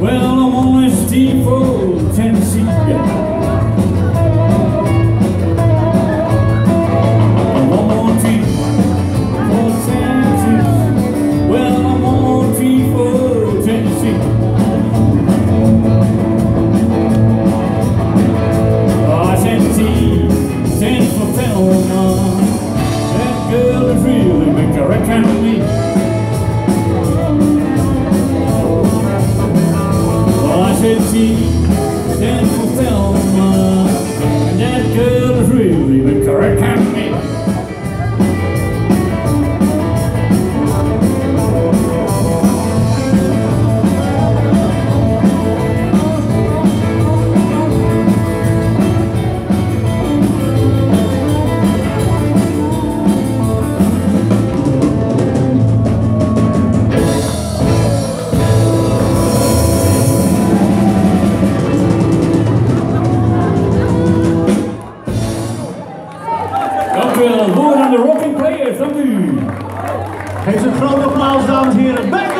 Well, I'm on T for Tennessee. I'm for Tennessee. Well, I'm for Tennessee. Ah, Thelma. That girl is really make a reckon of me. Well, I said T, Dank u. Geef ze een groot applaus, dames en heren.